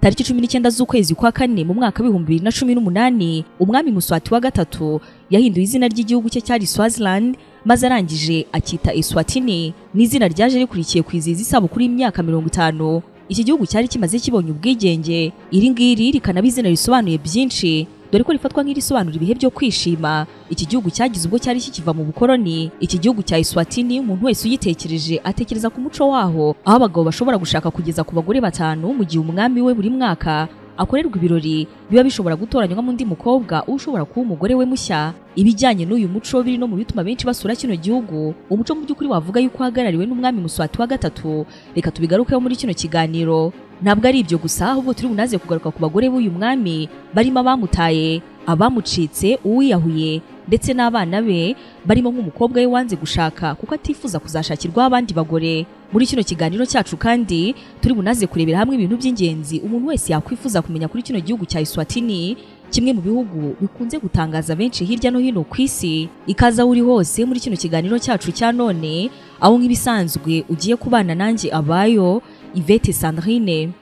tariki cumi n'icyenda z'ukwezi kwa kane mu mwaka w'ibihumbi bibiri na cumi n'umunani umwami muswati wa gatatu yahinduye izina ry'igihugu cye cyari swaziland maze arangije akita eswatini. N'izina ryaje rikurikiye kwizihiza isabukuru y'imyaka mirongo itanu. Iki gihugu cyari kimaze kibonye ubwigenge. Iri ngiri rikanaba izina risobanuye byinshi. Dore ko rifatwa nk'irisobanura ibihe byo kwishima. Iki gihugu cyagize ubwo cyari kikiva mu bukoroni iki gihugu cya Eswatini umuntu wese uyitekereje atekereza ku muco waho. Aho abagabo bashobora gushaka kugeza ku bagore batanu mu gihe umwami we buri mwaka. Akorerwa ibirori biba bishobora gutoranywamo undi mukobwa ushobora kuba umugore we mushya. Ibijyanye n'uyu muco biri no mu bituma benshi basura kino gihugu. Umuco mu by'ukuri wavuga yuko uhagarariwe n'umwami muswati wa gatatu. Reka tubigarukeho muri kino kiganiro. Ntabwo ari ibyo gusa ahubwo turi bunaze kugaruka ku bagore b'uyu mwami barimo abamutaye abamucitse uwiyahuye ndetse n'abana be barimo nk'umukobwa we wanze gushaka kuko atifuza kuzashakirwaho abandi bagore. Muri kino kiganiro cyacu kandi turi bunaze kurebera hamwe ibintu by'ingenzi umuntu wese yakwifuza kumenya kuri kino gihugu cya Eswatini kimwe mu bihugu bikunze gutangaza benshi hirya no hino ku isi. Ikaza uri hose muri kino kiganiro cyacu cya none aho nk'ibisanzwe ugiye kubana nanjye abayo Yvette Sandrine.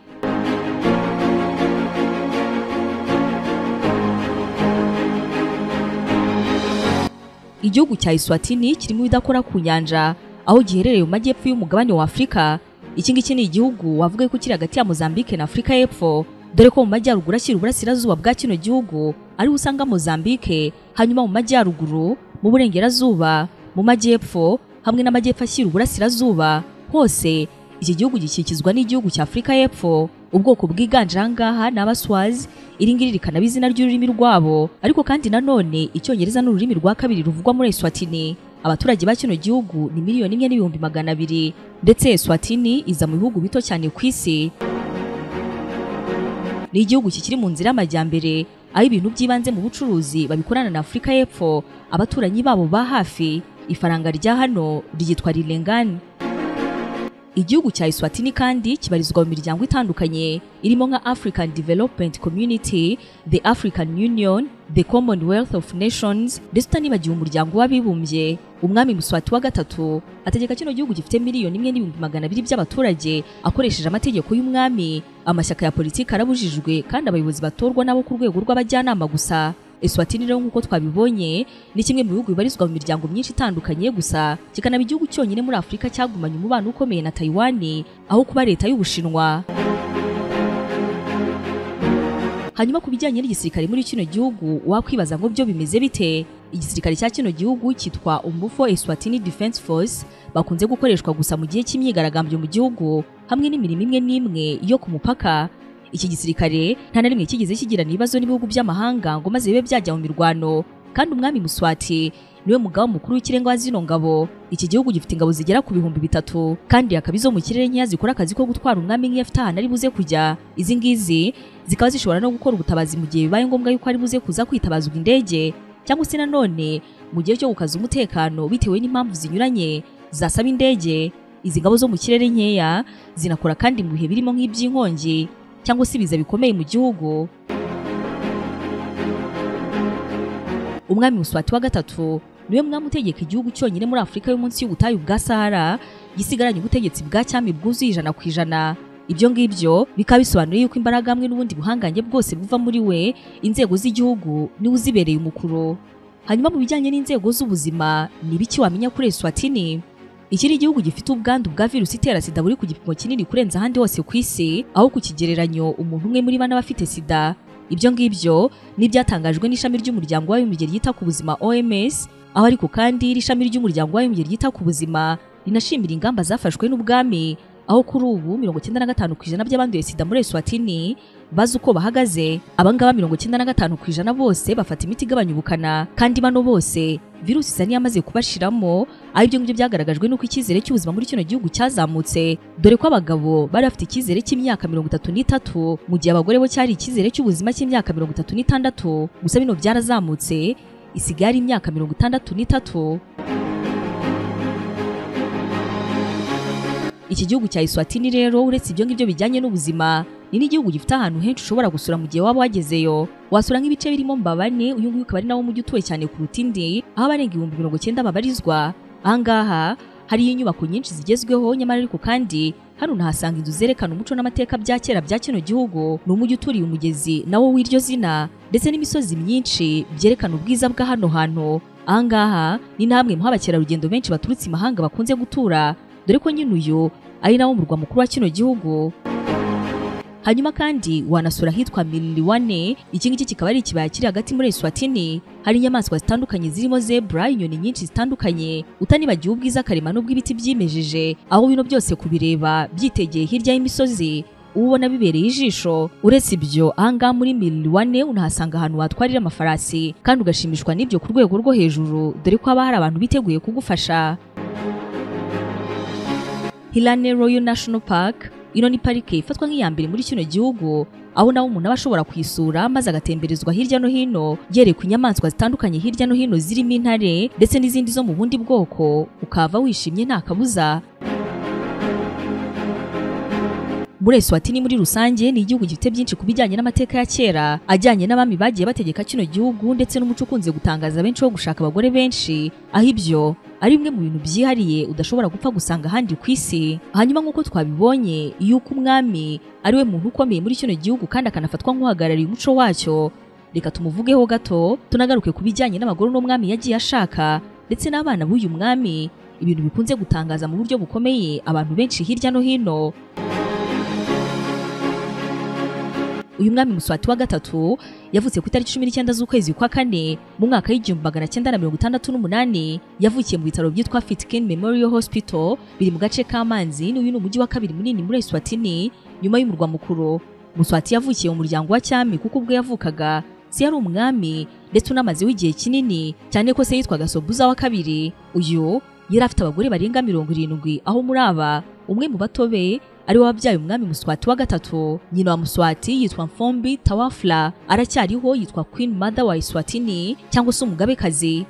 Igihugu cya Eswatini kirimo ibidakora ku nyanja aho giherereye mu majyepfo y'umugabane wa Afurika iki ngiki ni igihugu wavuga ko kiri hagati ya Mozambique na Afurika y'Epfo. Dore ko mu majyaruguru ashyira uburasirazuba bwa kino gihugu ariho usanga Mozambique hanyuma mu majyaruguru mu burengerazuba. Mu majyepfo hamwe n'amajyepfo ashyira uburasirazuba hose iki gihugu gikikizwa n'igihugu cya Afurika y'Epfo. Ubwoko bwiganje aha ngaha ni abaswazi iri ngiri rikanaba izina ry'ururimi rwabo ariko kandi nanone icyongereza ni ururimi rwa kabiri ruvugwa muri Eswatini. Abaturage ba kino gihugu ni miliyoni imwe n'ibihumbi magana abiri. Ndetse Eswatini iza mu bihugu bito cyane ku isi. Ni igihugu kikiri mu nzira y'amajyambere. Aho ibintu by'ibanze mu bucuruzi babikorana na Afurika y'Epfo abaturanyi babo ba hafi. Ifaranga rya hano ryitwa rilengani. Igihugu cya Eswatini kandi kibarizwa mu miryango itandukanye irimo nka African Development Community, the African Union, the Commonwealth of Nations ndetse utanibagiwe umuryango w'abibumbye. Umwami Muswati wa gatatu ategeka kino gihugu gifite miliyoni imwe n'ibihumbi magana abiri by'abaturage akoresheje amategeko y'umwami. Amashyaka ya politiki arabujijwe kandi abayobozi batorwa nabo ku rwego rw'abajyanama gusa. Eswatini rero nk'uko twabibonye ni kimwe mu bihugu bibarizwa mu miryango myinshi itandukanye gusa kikanaba igihugu cyonyine muri Afurika cyagumanye umubano ukomeye na Taiwan aho kuba leta y'Ubushinwa. Hanyuma ku bijyanye n'igisirikare muri kino gihugu wakwibaza ngo byo bimeze bite? Igisirikare cya kino gihugu cyitwa Umufo Eswatini Defense Force bakunze gukoreshwa gusa mu gihe cy'imyigaragambyo mu gihugu hamwe n'imirimo imwe n'imwe yo ku mupaka iki gisirikare nta na rimwe kigeze kigirana ibibazo n'ibihugu by'amahanga ngo maze bibe byajya mu mirwano. Kandi umwami Muswati ni we mugaba mukuru w'ikirenga wa zino ngabo. Iki gihugu gifite ingabo zigera ku bihumbi bitatu. Kandi hakaba izo mu kirere nkeya zikora akazi ko gutwara umwami nk'iyo afite ahantu ari buze kujya. Izi ngizi zikaba zishobora no gukora ubutabazi mu gihe bibaye ngombwa yuko ari buze kuza kwitabazwa indege. Cyangwa se nanone mu gihe cyo gukaza umutekano bitewe n'impamvu zinyuranye zasaba indege. Izi ngabo zo mu kirere nkeya zinakora kandi mu bihe birimo nk'iby'inkongi. Cyangwa se ibiza bikomeye mu gihugu. Umwami Muswati wa gatatu ni we mwami utegeka igihugu cyonyine muri Afurika yo munsi y'ubutayu bwa Sahara gisigaranye ubutegetsi bwa cyami bwuzuye ijana ku ijana. Ibyo ngibyo bikaba bisobanuye yuko imbaraga hamwe n'ubundi buhangange bwose buva muri we inzego z'igihugu ni we uzibereye umukuru hanyuma mu bijyanye n'inzego z'ubuzima ni ibiki wamenya kuri Eswatini? Iki ni igihugu gifite ubwandu bwa virusi itera sida buri ku gipimo kinini kurenza ahandi hose ku isi aho ku kigereranyo umuntu umwe muri bane aba afite sida. Ibyo ngibyo ni ibyatangajwe n'ishami ry'umuryango w'abibumbye ryita ku buzima OMS aho ariko kandi iri shami ry'umuryango w'abibumbye ryita ku buzima rinashimira ingamba zafashwe n'ubwami aho kuri ubu mirongo icyenda na gatanu ku ijana by'abanduye sida muri Eswatini bazi uko bahagaze. Abangaba mirongo icyenda na gatanu ku ijana bose bafata imiti igabanya ubukana. Kandi bano bose virusi isa n'iyamaze kubashiramo aho ibyo ngibyo byagaragajwe n'uko icyizere cy'ubuzima muri kino gihugu cyazamutse. Dore ko abagabo bari bafite icyizere cy'imyaka mirongo itatu n'itatu mu gihe abagore bo cyari icyizere cy'ubuzima cy'imyaka mirongo itatu n'itandatu. Gusa bino byarazamutse isigaye ari imyaka mirongo itandatu n'itatu. Iki gihugu cya Eswatini rero uretse ibyo ngibyo bijyanye n'ubuzima ni n'igihugu gifite ahantu henshi ushobora gusura mu gihe waba wagezeyo. Wasura nk'ibice birimo Mbabane uyu nguyu ukaba ari nawo mujyi utuwe cyane kuruta indi aho abarenga ibihumbi mirongo cyenda babarizwa. Ahangaha hariyo inyubako nyinshi zigezweho nyamara ariko kandi hano unahasanga inzu zerekana umuco n'amateka bya kera bya kino gihugu. Ni umujyi uturiye umugezi nawo w'iryo zina ndetse n'imisozi myinshi byerekana ubwiza bwa hano hantu. Ahangaha ni na hamwe mu abakerarugendo benshi baturutse imahanga bakunze gutura. Dore ko nyine uyu ari nawo murwa mukuru wa kino gihugu. Hanyuma kandi wanasura ahitwa Miliwane iki ngiki kikaba ari ikibaya kiri hagati muri Eswatini. Hari inyamaswa zitandukanye zirimo zebra inyoni nyinshi zitandukanye. Utanibagiwe ubwiza karemano bw'ibiti byimejeje. Aho bino byose kubireba byitegeye hirya y'imisozi uba ubona bibereye ijisho. Uretse ibyo ahangaha muri Miliwane unahasanga ahantu watwarira amafarasi. Kandi ugashimishwa n'ibyo ku rwego rwo hejuru dore ko haba hari abantu biteguye kugufasha. Hilane Royal National Park ino ni parike ifatwa nk'iya mbere muri kino gihugu aho nawe umuntu aba ashobora kuyisura maze agatemberezwa hirya no hino yerekwa inyamaswa zitandukanye hirya no hino zirimo intare ndetse n'izindi zo mu bundi bwoko ukava wishimye nta kabuza. Muri Eswatini muri rusange ni igihugu gifite byinshi ku bijyanye n'amateka ya kera ajyanye n'abami bagiye bategeka kino gihugu ndetse n'umuco ukunze gutangaza benshi wo gushaka abagore benshi. Aho ibyo ari bimwe mu bintu byihariye udashobora gupfa gusanga ahandi ku isi. Hanyuma nk'uko twabibonye yuko umwami ari we muntu ukomeye muri kino gihugu kandi akanafatwa nk'uhagarariye umuco wacyo. Reka tumuvugeho gato tunagaruke ku bijyanye n'abagore n'umwami yagiye ashaka ndetse n'abana b'uyu mwami. Ibintu bikunze gutangaza mu buryo bukomeye abantu benshi hirya no hino. Uyu mwami muswati wa gatatu yavutse ku itariki cumi n'icyenda z'ukwezi kwa kane mu mwaka w'igihumbi magana cyenda na mirongo itandatu n'umunani. Yavukiye mu bitaro byitwa Fitkin Memorial Hospital biri mu gace k'Amanzi n'uyu ni umujyi wa kabiri munini muri Eswatini nyuma y'umurwa mukuru. Muswati yavukiye mu muryango wa cyami kuko ubwo yavukaga si yari umwami ndetse unamazeho igihe kinini cyane ko se yitwaga Sobuza wa kabiri. Uyu yari afite abagore barenga mirongo irindwi aho muri aba umwe mu bato be ari we wabyaye umwami Muswati wa gatatu. Nyina wa Muswati yitwa Mfombi Tawafla aracyariho yitwa Queen Mother wa Eswatini cyangwa se umugabekazi.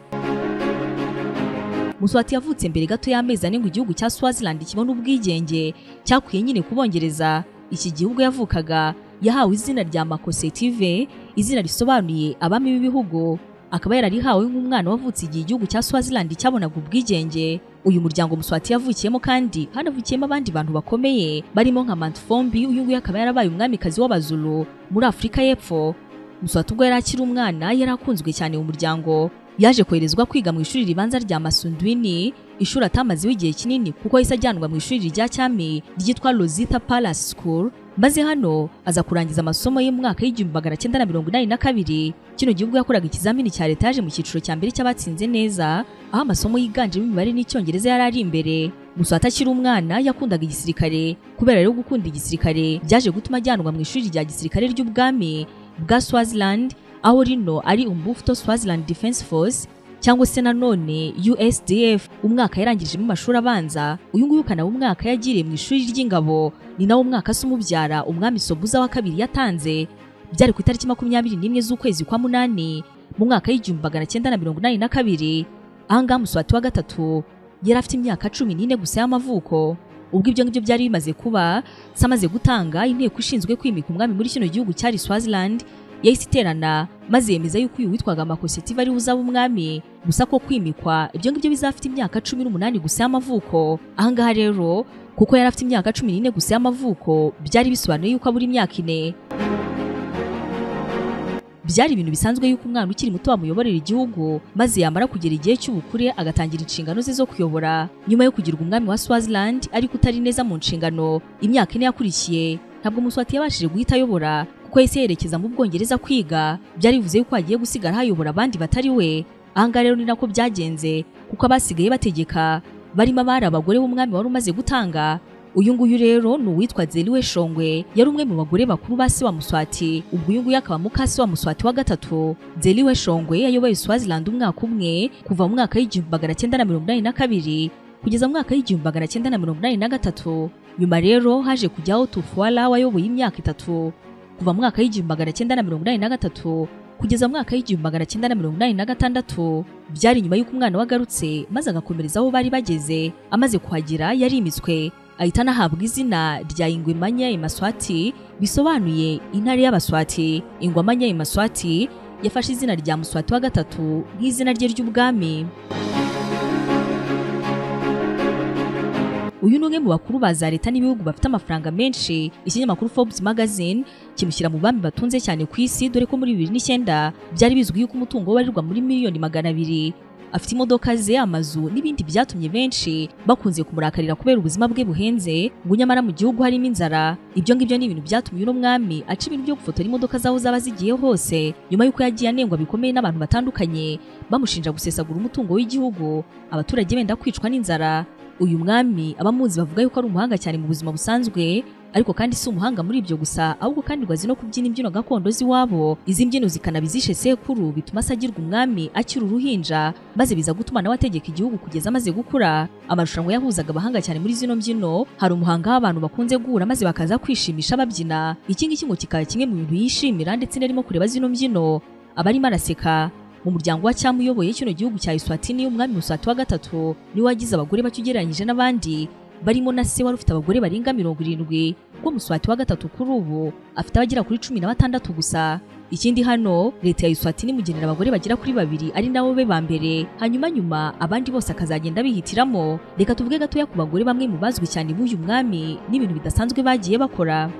Muswati yavutse mbere gato y'amezi ane ngo igihugu cya Swaziland kibone ubwigenge cyakwiye nyine ku Bongereza iki gihugu yavukaga yahawe izina rya Makosetive izina risobanuye abami b'ibihugu. Akaba yararihawe nk'umwana wavutse igihe igihugu cya Swaziland cyabonaga ubwigenge. Uyu muryango Muswati yavukiyemo kandi hanavukiyemo abandi bantu bakomeye barimo nka Mantfombi uyu nguyu akaba yarabaye umwamikazi w'abazulu. Muri Afurika y'Epfo Muswati ubwo yari akiri umwana yari akunzwe cyane mu muryango. Yaje koherezwa kwiga mu ishuri ribanza rya Masundwini ishuri atamazeho igihe kinini kuko yahise ajyanwa mu ishuri rya cyami ryitwa Rosita Palace School maze hano aza kurangiza amasomo ye mu mwaka w'igihumbi magana cyenda na mirongo inani na kabiri. Kino gihugu yakoraga ikizamini cya leta yaje mu cyiciro cya mbere cy'abatsinze neza aho amasomo yiganjemo imibare n'icyongereza yari ari imbere. Gusa atakiri umwana yakundaga igisirikare kubera rero gukunda igisirikare. Byaje gutuma ajyanwa mu ishuri rya gisirikare ry'ubwami bwa Swaziland aho rino ari Umbufuto Swaziland Defense Force cyangwa se nanone USDF umwaka yarangijemo amashuri abanza uyu nguyu ukanaba umwaka yagiriye mu ishuri ry'ingabo ni nawo umwaka se umubyara umwami Sobuza wa kabiri yatanze byari ku itariki makumyabiri n'imwe z'ukwezi kwa munani mu mwaka w'igihumbi magana cyenda na mirongo inani na kabiri. Ahangaha Muswati wa gatatu yari afite imyaka cumi n'ine gusa y'amavuko. Ubwo ibyo ngibyo byari bimaze kuba se amaze gutanga inteko ishinzwe kwimika umwami muri kino gihugu cyari Swaziland yahise iterana maze yemeza yuko uyu witwaga Makosetive ari uzaba umwami. Gusa ko kwimikwa ibyo ngibyo bizafite imyaka cumi n'umunani gusa y'amavuko. Ahangaha rero kuko yari afite imyaka cumi n'ine gusa y'amavuko byari bisobanuye yuko abura imyaka ine. Byari ibintu bisanzwe yuko umwana ukiri muto bamuyoborera igihugu maze yamara kugera igihe cy'ubukure agatangira inshingano ze zo kuyobora. Nyuma yo kugirwa umwami wa Swaziland ariko utari neza mu nshingano imyaka ine yakurikiye. Ntabwo Muswati yabashije guhita ayobora. Kuko yahise yerekeza mu Bwongereza kwiga byari bivuze yuko agiye gusigara hayobora abandi batari we. Ahangaha rero ni nako byagenze kuko abasigaye bategeka barimo abari abagore b'umwami wari umaze gutanga. Uyu nguyu rero ni uwitwa Zeliwe Shongwe yari umwe mu bagore bakuru ba se wa Muswati ubwo uyu nguyu akaba mukase wa Muswati wa gatatu. Zeliwe Shongwe yayoboye Swaziland umwaka umwe kuva mu mwaka w'igihumbi magana cyenda na mirongo inani na kabiri kugeza mu mwaka w'igihumbi magana cyenda na mirongo inani na gatatu. Nyuma rero haje kujyaho Tufwala wayoboye imyaka itatu. Kuva mu mwaka w'igihumbi magana cyenda na mirongo inani na gatatu kugeza mu mwaka w'igihumbi magana cyenda na mirongo inani na gatandatu byari nyuma y'uko umwana wagarutse maze agakomereza aho bari bageze amaze kuhagera yarimitswe ahita anahabwa izina rya Ingwemanya Imaswati bisobanuye intare y'Abaswati. Ingwamanya Imaswati yafashe izina rya Muswati wa gatatu nk'izina rye ry'ubwami. Uyu ni umwe mu bakuru ba za leta n'ibihugu bafite amafaranga menshi ikinyamakuru Forbes magazine kimushyira mu bami batunze cyane ku isi dore ko muri bibiri n'icyenda byari bizwi yuko umutungo we warirwa muri miliyoni magana abiri. Afite imodoka ze amazu n'ibindi byatumye benshi bakunze kumurakarira kubera ubuzima bwe buhenze ngo nyamara mu gihugu harimo inzara. Ibyo ngibyo ni ibintu byatumye uno mwami aca ibintu byo gufotora imodoka zaho zaba zigiye hose nyuma y'uko yagiye anengwa bikomeye n'abantu batandukanye bamushinja gusesagura umutungo w'igihugu abaturage benda kwicwa n'inzara. Uyu mwami abamuzi bavuga yuko ari umuhanga cyane mu buzima busanzwe ariko kandi si umuhanga muri ibyo gusa ahubwo kandi ngo azi no kubyina imbyino gakondo z'iwabo. Izi mbyino zikanaba izishe sekuru bituma asagirwa umwami akiri uruhinja maze biza gutuma nawe ategeka igihugu kugeza amaze gukura. Amarushanwa yahuzaga abahanga cyane muri zino mbyino hari umuhanga w'abantu bakunze guhura maze bakaza kwishimisha babyina iki ngiki ngo kikaba kimwe mu bintu yishimira ndetse n'arimo kureba zino mbyino. Aba arimo araseka. Mu muryango wa cyangwa uyoboye kino gihugu cya Eswatini umwami Muswati wa gatatu ni we wagize abagore bake ugereranyije n'abandi barimo na se wari ufite abagore barenga mirongo irindwi. Kuko Muswati wa gatatu kuri ubu afite abagera kuri cumi na batandatu gusa. Ikindi hano leta ya Eswatini imugenera abagore bagera kuri babiri ari nabo be ba mbere. Hanyuma nyuma abandi bose akazagenda bihitiramo. Reka tuvuge gatoya ku bagore bamwe mu bazwi cyane b'uyu mwami n'ibintu bidasanzwe bagiye bakora.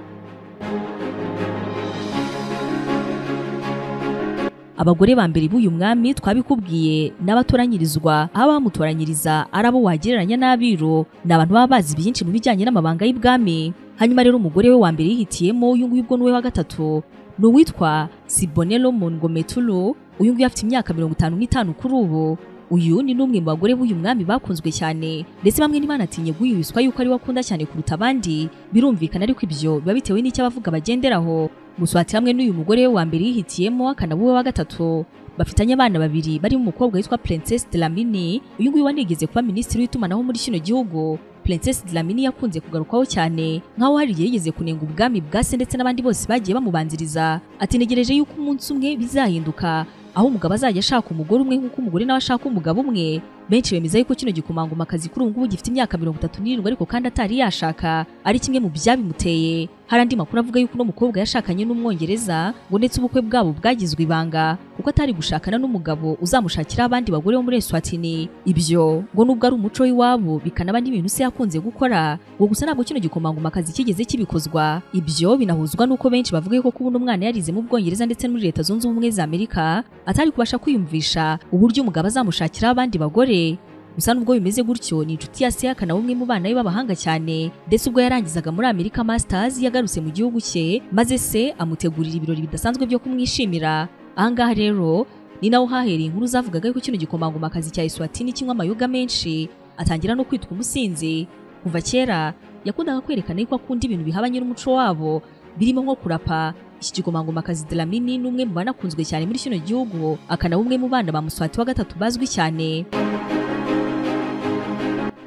Abagore ba mbere b'uyu mwami twabikubwiye n'abatoranyirizwa aho abamutoranyiriza ari abo wagereranya n'abiru ni abantu baba bazi byinshi mu bijyanye n'amabanga y'ibwami hanyuma rero umugore we wa mbere yihitiyemo uyu nguyu ubwo ni we wa gatatu. Ni uwitwa Sibonelo Mongometulu. Uyu nguyu afite imyaka mirongo itanu n'itanu kuri ubu. Uyu ni n'umwe mu bagore b'uyu mwami bakunzwe cyane. Ndetse bamwe ntibanatinye guhibiswa yuko ari we akunda cyane kuruta abandi. Birumvikana ariko ibyo biba bitewe n'icyo abavuga bagenderaho. Muswati hamwe n'uyu mugore we wa mbere yihitiyemo akanaba uwe wa gatatu. Bafitanye abana babiri barimo umukobwa witwa Princess Dlamini. Uyu nguyu wanigeze kuba minisitiri w'itumanaho muri kino gihugu. Princess Dlamini yakunze kugarukwaho cyane nk'aho hari igihe yigeze kunenga ubwami bwa se ndetse n'abandi bose bagiye bamubanziriza. Ati ntegereje yuko umunsi umwe bizahinduka. Aho umugabo azajya ashaka umugore umwe nk'uko umugore nawe ashaka umugabo umwe benshi bemeza yuko kino gikomangomakazi kuri ubu ngubu gifite imyaka mirongo itatu n'irindwi ariko kandi atari yashaka ari kimwe mu byabimuteye. Hari andi makuru avuga yuko uno mukobwa yashakanye n'umwongereza ngo ndetse ubukwe bwabo bwagizwe ibanga. Kuko atari gushakana n'umugabo uzamushakira abandi bagore bo muri Eswatini ibyo? Ngo nubwo ari umuco w'iwabo bikanaba n'ibintu se yakunze gukora? Ngo gusa ntabwo kino gikomangomakazi kigeze kibikozwa ibyo binahuzwa n'uko benshi bavuga yuko kuba uno mwana yarize mu Bwongereza ndetse no muri Leta Zunze Ubumwe za Amerika atari kubasha kwiyumvisha uburyo umugabo azamushakira abandi bagore. Gusa nubwo bimeze gutyo ni inshuti ya se akana umwe mu bana be b'abahanga cyane ndetse ubwo yarangizaga muri America Masters yagarutse mu gihugu cye maze se amutegurira ibirori bidasanzwe byo kumwishimira. Ahangaha rero ni naho hahereye inkuru zavugaga yuko kino gikomangomakazi cya Eswatini kinywa amayoga menshi atangira no kwitwa umusinzi. Kuva kera yakundaga kwerekana yuko akunda ibintu bihabanye n'umuco wabo birimo nko kurapa. Iki gikomangomakazi Dlamini ni umwe mu banakunzwe cyane muri kino gihugu akanaba umwe mu bana ba Muswati wa gatatu bazwi cyane.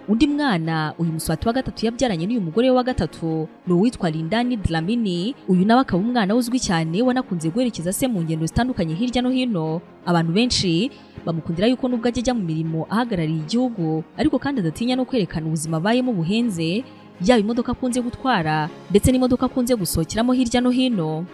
Undi mwana uyu Muswati wa gatatu yabyaranye n'uyu mugore wa gatatu ni uwitwa Lindani Dlamini uyu nawe akaba umwana uzwi cyane wanakunze guherekeza se mu ngendo zitandukanye hirya no hino. Abantu benshi bamukundira yuko nubwo ajya ajya mu mirimo ahagarariye igihugu ariko kandi adatinya no kwerekana ubuzima abayemo buhenze yaba imodoka akunze gutwara ndetse n'imodoka akunze gusohokeramo hirya no hino.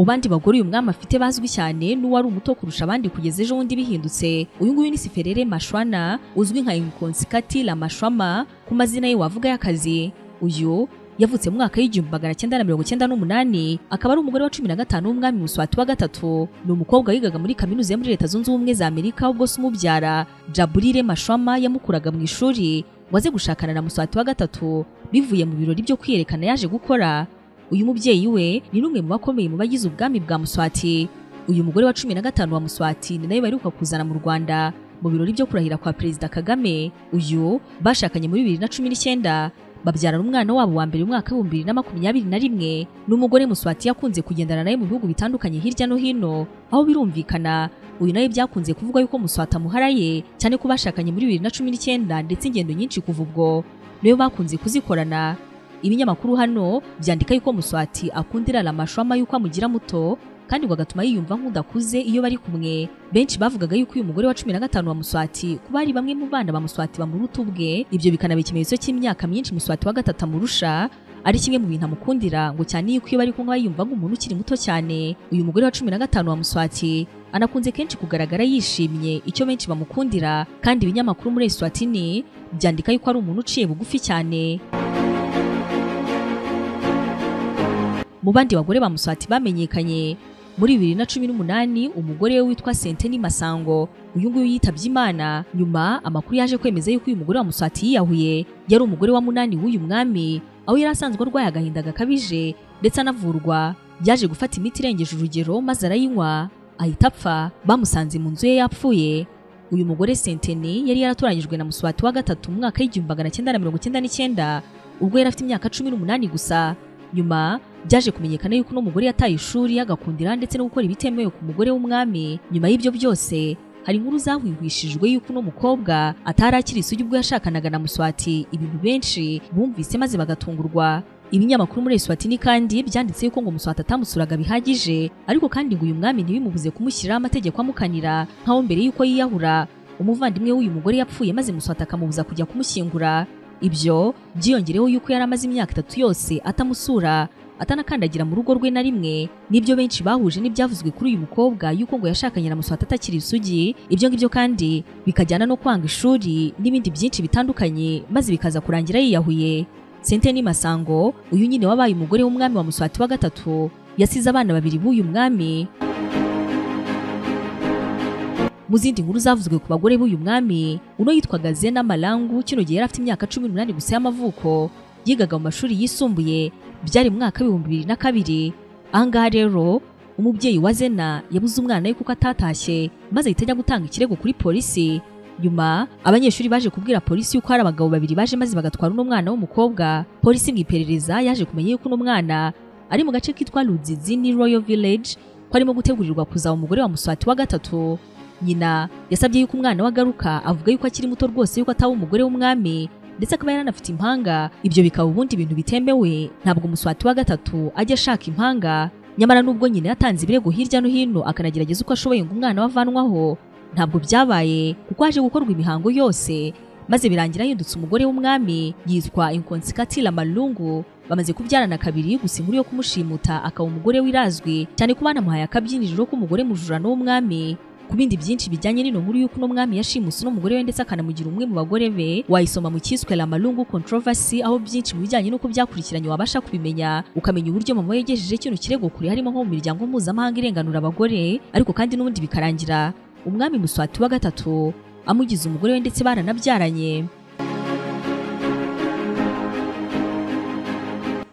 Mu bandi bagore uyu mwami afite bazwi cyane n'uwari umuto kurusha abandi kugeza ejo bundi bihindutse. Uyu nguyu ni Siferere Mashwana uzwi nka Inkonsikati la Mashwama ku mazina ye wavuga y'akazi. Uyu yavutse mu mwaka w'igihumbi magana cyenda na mirongo cyenda n'umunani akaba ari umugore wa cumi na gatanu w'umwami Muswati wa gatatu. Ni umukobwa wigaga muri kaminuza yo muri Leta Zunze Ubumwe za Amerika ubwo se umubyara. Jaburire Mashwama yamukuraga mu ishuri ngo aze gushakana na Muswati wa gatatu. Bivuye mu birori byo kwiyerekana yaje gukora. Uyu mubyeyi we ni n'umwe mu bakomeye mu bagize ubwami bwa Muswati. Uyu mugore wa cumi na gatanu wa Muswati ni nawe baheruka kuzana mu Rwanda. Mu birori byo kurahira kwa Perezida Kagame uyu bashakanye muri bibiri na cumi n'icyenda. Babyarana umwana wabo wa mbere mu mwaka w'ibihumbi bibiri na makumyabiri na rimwe. Ni umugore Muswati yakunze kugendana nawe mu bihugu bitandukanye hirya no hino aho birumvikana. Uyu nawe byakunze kuvuga yuko Muswati amuharaye cyane ko bashakanye muri bibiri na cumi n'icyenda ndetse ingendo nyinshi kuva ubwo. Niyo bakunze kuzikorana. Ibinyamakuru hano byandika yuko Muswati akundira Lamashwama yuko amugira muto kandi ngo agatuma yiyumva nk'udakuze iyo bari kumwe. Benshi bavugaga yuko uyu mugore wa cumi na gatanu wa Muswati kuba ari bamwe mu bana ba Muswati bamuruta ubwe. Ibyo bikanaba ikimenyetso cy'imyaka myinshi Muswati wa gatatu amurusha ari kimwe mu bintu amukundira ngo cyane yuko iyo bari kumwe yumva nk'umuntu ukiri muto cyane. Uyu mugore wa cumi na gatanu wa Muswati anakunze kenshi kugaragara yishimye icyo benshi bamukundira kandi ibinyamakuru muri Eswatini byandika yuko ari umuntu uciye bugufi cyane. Mu bandi bagore ba bamenyekanye muri bibiri na cumi n'umunani umugore we witwa Senteni Masango. Uyu nguyu yitabye Imana. Nyuma amakuru yaje kwemeza yuko uyu mugore wa Muswati yiyahuye. Yari umugore wa munani w'uyu mwami aho yari asanzwe arwaye agahinda gakabije ndetse anavurwa. Yaje gufata imiti irengeje urugero maze arayinywa. Ahita apfa bamusanze mu nzu ye yapfuye. Uyu mugore Senteni yari yaratoranyijwe na Muswati wa gatatu mu mwaka w'igihumbi magana cyenda na mirongo cyenda n'icyenda ubwo yari afite imyaka cumi n'umunani gusa. Nyuma byaje kumenyekana yuko uno mugore yataye ishuri agakundira ndetse no gukora ibitemewe ku mugore w'umwami. Nyuma y'ibyo byose hari inkuru zahwihwishijwe yuko uno mukobwa atari akiri isugi ubwo yashakanaga na Muswati. Ibintu benshi bumvise maze bagatungurwa. Ibinyamakuru muri Eswatini kandi byanditse yuko ngo Muswati atamusuraga bihagije ariko kandi ngo uyu mwami ntibimubuze kumushyiriraho amategeko amukanira nkaho mbere yuko yiyahura umuvandimwe w'uyu mugore yapfuye maze Muswati akamubuza kujya kumushyingura. Ibyo byiyongereho yuko yari amaze imyaka itatu yose atamusura atanakandagira mu rugo rwe na rimwe ni byo benshi bahuje n'ibyavuzwe kuri uyu mukobwa yuko ngo yashakanye na Muswati atakiri isugi. Ibyo ngibyo kandi bikajyana no kwanga ishuri n'ibindi byinshi bitandukanye maze bikaza kurangira yiyahuye. Senteni Masango uyu nyine wabaye umugore w'umwami wa Muswati wa gatatu yasize abana babiri b'uyu mwami. Mu zindi nkuru zavuzwe ku bagore b'uyu mwami uno yitwaga Zena Malangu kino gihe yari afite imyaka cumi n'umunani gusa y'amavuko. Yigaga mu mashuri yisumbuye byari mu mwaka w'ibihumbi bibiri na kabiri. Ahangaha rero umubyeyi wa Zena yabuze umwana we kuko atatashye maze ahita ajya gutanga ikirego kuri polisi. Nyuma abanyeshuri baje kubwira polisi yuko hari abagabo babiri baje maze bagatwara uno mwana w'umukobwa. Polisi mu iperereza yaje kumenya yuko uno mwana ari mu gace kitwa Rudzizi ni Royal Village ko arimo gutegurirwa kuzaba umugore wa Muswati wa gatatu. Nyina yasabye yuko umwana we agaruka avuga yuko akiri muto rwose yuko ataba umugore w'umwami ndetse akaba yaranafite impanga. Ibyo bikaba ubundi ibintu bitemewe. Ntabwo Muswati wa gatatu ajya ashaka impanga nyamara nubwo nyina yatanze ibirego hirya no hino akanagerageza uko ashoboye ngo umwana we avanwaho ntabwo byabaye kuko haje gukorwa imihango yose maze birangira yindutse umugore w'umwami yitwa Inkonsikatila Malungu. Bamaze kubyarana kabiri gusa inkuru yo kumushimuta akaba umugore wirazwi cyane ko banamuhaye akabyiniriro k'umugore mujurano w'umwami ku bindi byinshi bijyanye n'ino nkuru y'uko uno mwami yashimuse uno mugore we ndetse akanamugira umwe mu bagore be wayisoma mu cyiswe La Malungu Controversy aho byinshi mu bijyanye n'uko byakurikiranye wabasha kubimenya. Ukamenya uburyo mama yegejeje kino kirego kure harimo nko mu miryango mpuzamahanga irenganura abagore ariko kandi n'ubundi bikarangira. Umwami Muswati wa gatatu amugize umugore we ndetse baranabyaranye.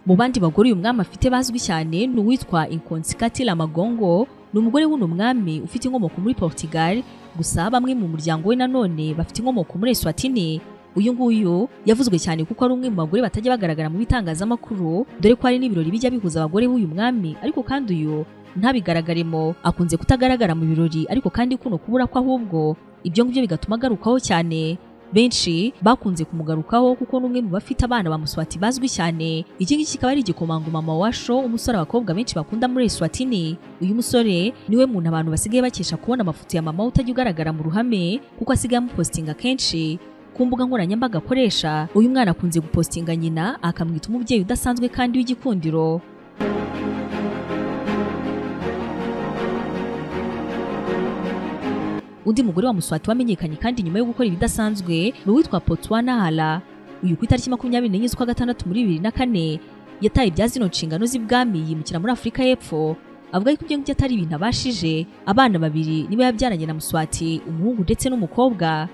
Mu bandi bagore uyu mwami afite bazwi cyane ni uwitwa Inkonsikatila Magongo ni umugore w'uno mwami ufite inkomoko muri Portugal gusa bamwe mu muryango we nanone bafite inkomoko muri Eswatini. Uyu nguyu yavuzwe cyane kuko ari umwe mu bagore batajya bagaragara mu bitangazamakuru dore ko hari n'ibirori bijya bihuza abagore b'uyu mwami ariko kandi uyu ntabigaragaremo. Akunze kutagaragara mu birori ariko kandi kuno kubura ko ahubwo ibyo ngibyo bigatuma agarukaho cyane. Benshi bakunze kumugarukaho kuko n'umwe mu bafite abana ba Muswati bazwi cyane. Iki ngiki kikaba ari igikomangoma Mawasho umusore abakobwa benshi bakunda muri Eswatini uyu musore ni we muntu abantu basigaye bakesha kubona amafoto ya mama utajya ugaragara mu ruhame kuko asigaye amupostinga kenshi. Ku mbuga nkoranyambaga akoresha uyu mwana akunze gupostinga nyina akamwita umubyeyi udasanzwe kandi w'igikundiro. Undi mugore wa Muswati wamenyekanye kandi nyuma yo gukora ibidasanzwe ni uwitwa Botswana Hala uyu ku itariki makumyabiri n'enye z'ukwa gatandatu muri bibiri na kane yataye ibya zino nshingano z'ibwami yimukira muri Afurika y'Epfo. Avuga yuko ibyo ngibyo atari ibintu abashije abana babiri nibo yabyaranye na Muswati umuhungu ndetse n'umukobwa.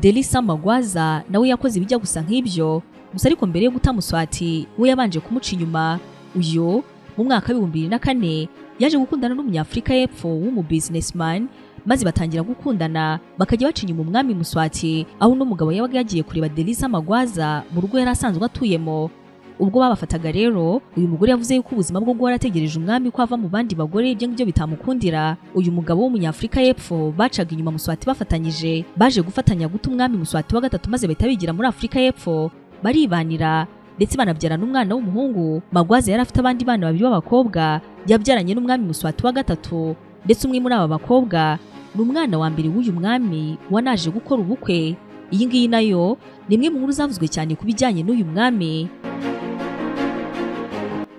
Delisa Magwaza nawe yakoze ibijya gusa nk'ibyo gusa ariko mbere yo guta Muswati we yabanje kumuca inyuma. Uyu mu mwaka w'ibihumbi bibiri na kane yaje gukundana n'umunyafurika y'Epfo w'umu businessman maze batangira gukundana bakajya baca inyuma umwami Muswati aho uno mugabo yabaga yagiye kureba Delisa Magwaza mu rugo yari asanzwe atuyemo. Ubwo babafataga rero uyu mugore yavuze yuko ubuzima bwo guhora ategereje umwami ko ava mu bandi bagore ibyo ngibyo bitamukundira. Uyu mugabo w'umunyafurika y'Epfo bacaga inyuma Muswati bafatanyije baje gufatanya guta umwami Muswati wa gatatu maze bahita bigira muri Afurika y'Epfo baribanira. Ndetse banabyarana umwana w'umuhungu Magwaza yari afite abandi bana babiri b'abakobwa yabyaranye n'umwami Muswati wa gatatu ndetse umwe muri aba bakobwa ni umwana wa mbere w'uyu mwami wanaje gukora ubukwe. Iyi ngiyi na yo ni imwe mu nkuru zavuzwe cyane ku bijyanye n'uyu mwami.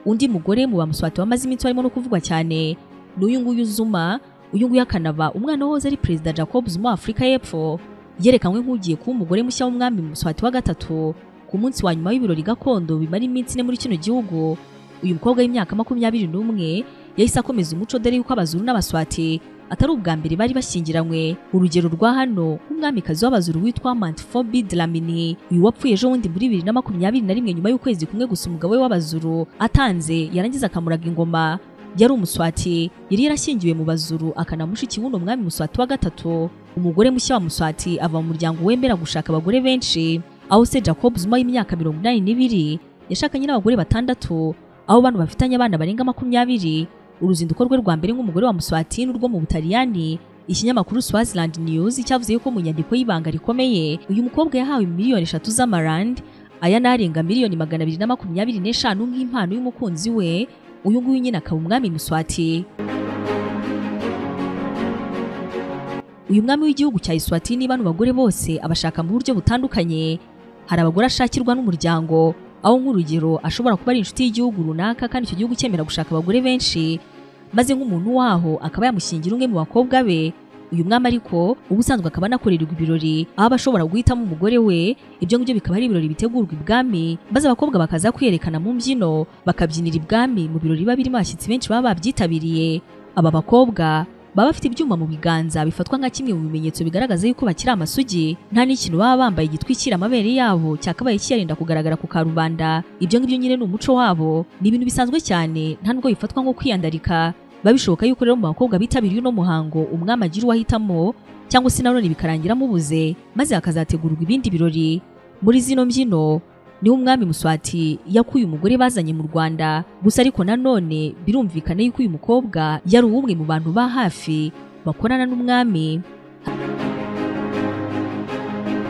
Undi mugore mu bamuswati wamaze iminsi barimo no kuvugwa cyane ni uyu nguyu Zuma. Uyu nguyu akanaba umwana wahoze ari perezida Jacob Zuma wa Afurika y'Epfo yerekanwe nk'ugiye kuba umugore mushya w'umwami Muswati wa gatatu. Ku munsi wa nyuma w'ibirori gakondo bimara iminsi ine muri kino gihugu uyu mukobwa w'imyaka makumyabiri n'umwe yahise akomeza umuco dore yuko abazuru n'abaswati atari ubwa mbere bari bashyingiranywe. Urugero rwa hano nk'umwamikazi w'abazuru witwa Mantfobi Dlamini uyu wapfuye ejo bundi muri bibiri na makumyabiri na rimwe nyuma y'ukwezi kumwe gusa umugabo we w'abazuru atanze yarangiza akamuraga ingoma. Yari umuswati yari yarashyingiwe mu bazuru akanamushiki w'uno mwami muswati wa gatatu. Umugore mushya wa muswati ava mu muryango wemera gushaka abagore benshi. Aho se Jacob Zuma y'imyaka mirongo inani n'ibiri yashakanye n'abagore batandatu aho bano bafitanye abana barenga makumyabiri. Uruzinduko rwe rwa mbere nk'umugore wa muswati n'urwo mu butaliyani ikinyamakuru Swaziland News cyavuze yuko mu nyandiko y'ibanga rikomeye uyu mukobwa yahawe miliyoni eshatu z'amarand aya n'arenga miliyoni magana abiri na makumyabiri n'eshanu nk'impano y'umukunzi we uyu nguyu nyine akaba umwami muswati. Uyu mwami w'igihugu cya Iswatini bano bagore bose abashaka mu buryo butandukanye hari abagore ashakirwa n'umuryango aho nk'urugero ashobora kuba ari inshuti y'igihugu runaka kandi icyo gihugu cyemera gushaka abagore benshi. Maze nk'umuntu waho akaba yamushyingira umwe mu bakobwa be. Uyu mwami ariko ubusanzwe akaba anakorerwa ibirori aho aba ashobora guhitamo umugore we. Ibyo ngibyo bikaba ari ibirori bitegurwa ibwami maze abakobwa bakaza kwiyerekana mu mbyino bakabyinira ibwami mu birori biba birimo abashyitsi benshi baba babyitabiriye. Aba bakobwa baba bafite ibyuma mu biganza bifatwa nka kimwe mu bimenyetso bigaragaza yuko bakiri amasugi. Nta n'ikintu baba bambaye gitwikira amabere yabo cyakabaye kiyarinda kugaragara ku karubanda. Ibyo ngibyo nyine ni umuco wabo. Ni ibintu bisanzwe cyane nta nubwo bifatwa nko kwiyandarika. Biba bishoboka yuko rero mu bakobwa bitabiriye uno muhango umwami agira uwo ahitamo cyangwa se nanone bikarangira amubuze maze hakazategurwa ibindi birori. Muri zino mbyino ni ho umwami muswati yakuye umugore bazanye mu Rwanda. Gusa ariko nanone birumvikana yuko uyu mukobwa yari umwe mu bantu ba hafi bakorana n'umwami.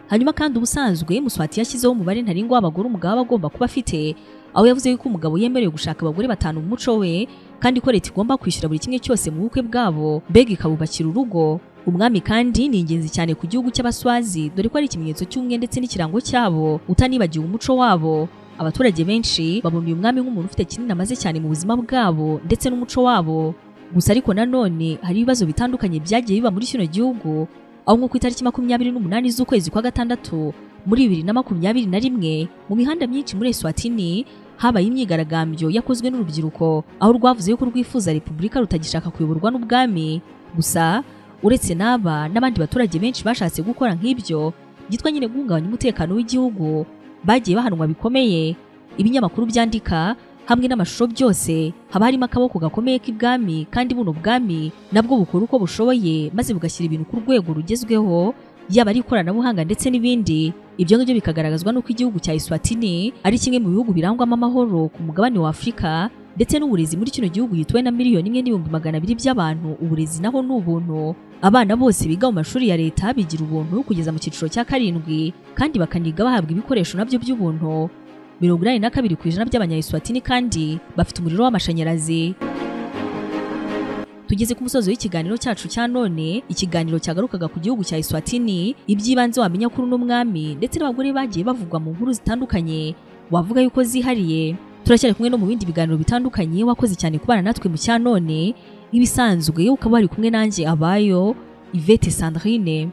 Hanyuma kandi ubusanzwe muswati yashyizeho umubare ntarengwa w'abagore umugabo aba agomba kuba afite aho yavuze yuko umugabo yemerewe gushaka abagore batanu mu muco we kandi ko leta igomba kwishyura buri kimwe cyose mu bukwe bwabo mbega ikabubakira urugo. Umwami kandi ni ingenzi cyane ku gihugu cy'abaswazi dore ko ari ikimenyetso cy'umwe ndetse n'ikirango cyabo utanibagiwe umuco wabo. Abaturage benshi babona uyu mwami nk'umuntu ufite kinini amaze cyane mu buzima bwabo ndetse n'umuco wabo. Gusa ariko nanone hari ibibazo bitandukanye byagiye biba muri kino gihugu aho nko ku itariki makumyabiri n'umunani z'ukwezi kwa gatandatu muri bibiri na makumyabiri na rimwe mu mihanda myinshi muri Eswatini habaye imyigaragambyo yakozwe n'urubyiruko aho rwavuze yuko rwifuza repubulika rutagishaka kuyoborwa n'ubwami. Gusa uretse n'aba n'abandi baturage benshi bashatse gukora nk'ibyo byitwa nyine guhungabanya umutekano w'igihugu bagiye bahanwa bikomeye. Ibinyamakuru byandika hamwe n'amashusho byose haba harimo akaboko gakomeye k'ibwami kandi buno bwami nabwo bukora uko bushoboye maze bugashyira ibintu ku rwego rugezweho yaba ari ikoranabuhanga ndetse n'ibindi. Ibyo ngibyo bikagaragazwa n'uko igihugu cya Eswatini ari kimwe mu bihugu birangwamo amahoro ku mugabane wa Afurika ndetse n'uburezi muri kino gihugu gituwe na miliyoni imwe n'ibihumbi magana abiri by'abantu uburezi naho ni ubuntu. Abana bose biga mu mashuri ya leta bigira ubuntu kugeza mu cyiciro cya karindwi kandi bakaniga bahabwa ibikoresho na byo by'ubuntu. Mirongo inani na kabiri ku ijana by'abanyayiswatini kandi bafite umuriro w'amashanyarazi. Tugeze ku musozi w'ikiganiro cyacu cya none ikiganiro cyagarukaga ku gihugu cya Eswatini iby'ibanze wamenya kuri uno mwami ndetse n'abagore bagiye bavugwa mu nkuru zitandukanye. Wavuga yuko zihariye? Turacyari kumwe no mu bindi biganiro bitandukanye wakoze cyane kubana natwe mu cya none nk'ibisanzwe ukaba wari kumwe nanjye abayo Yvette Sandrine.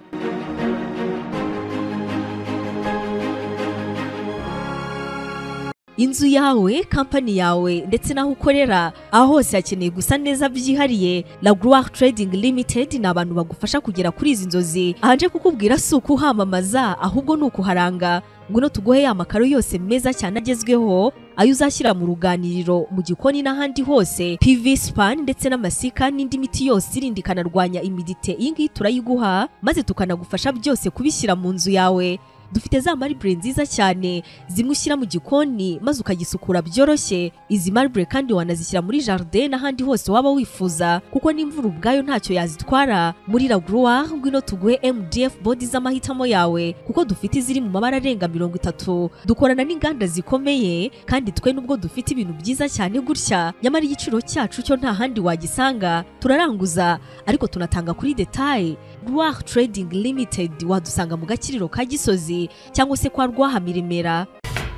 Inzu yawe kampani yawe ndetse n'aho ukorera aho hose hakeneye gusa neza byihariye. La Gloire Trading Limited ni abantu bagufasha kugera kuri izi nzozi. Ahanje kukubwira si ukuhamamaza ahubwo ni ukuharanga. Ngwino tuguhe ya makaro yose meza cyane agezweho ayo uzashyira mu ruganiriro mu gikoni n'ahandi hose. PV span ndetse n'amasika n'indi miti yose irinda ikanarwanya imidite. Iyi ngiyi turayiguha maze tukanagufasha byose kubishyira mu nzu yawe. Dufite za marble nziza cyane zimwe ushyira mu gikoni maze ukagisukura byoroshye. Izi marble kandi wanazishyira muri jardin n'ahandi hose waba wifuza kuko n'imvura ubwayo ntacyo yazitwara. Muri Lagloire ngwino tuguhe MDF bodi z'amahitamo yawe kuko dufite iziri mu mabara arenga mirongo itatu. Dukorana n'inganda zikomeye kandi twe nubwo dufite ibintu byiza cyane gutya. Nyamara igiciro cyacu cyo nta handi wagisanga turaranguza ariko tunatanga kuri detaye Rwah Trading Limited wadusanga mu gakiriro ka Gisozi. Cyangwa se kwa Rwaha Miremera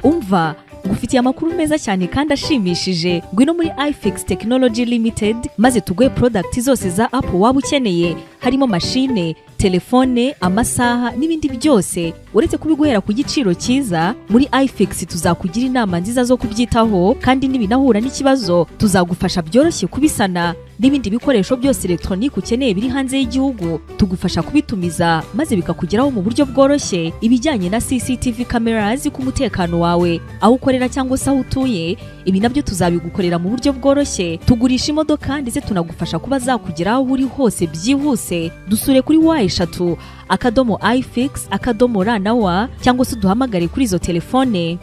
umva ngufitiye amakuru meza cyane kandi ashimishije. Ngwino muri ifix technology limited maze tuguhe product zose za apple waba ukeneye. Harimo mashine telefone amasaha n'ibindi byose. Uretse kubiguhera ku giciro cyiza muri ifix tuzakugira inama nziza zo kubyitaho kandi nibinahura n'ikibazo tuzagufasha byoroshye kubisana. N'ibindi bikoresho byose elegitoronike ukeneye biri hanze y'igihugu tugufasha kubitumiza maze bikakugeraho mu buryo bworoshye. Ibijyanye na CCTV cameras ku mutekano wawe aho ukorera cyangwa se aho utuye ibi na byo tuzabigukorera mu buryo bworoshye. Tugurisha imodoka ndetse tunagufasha kuba zakugeraho aho uri hose byihuse. Dusure kuri wa eshatu akadomo ifix akadomo ra na wa cyangwa se uduhamagare kuri izo telefone.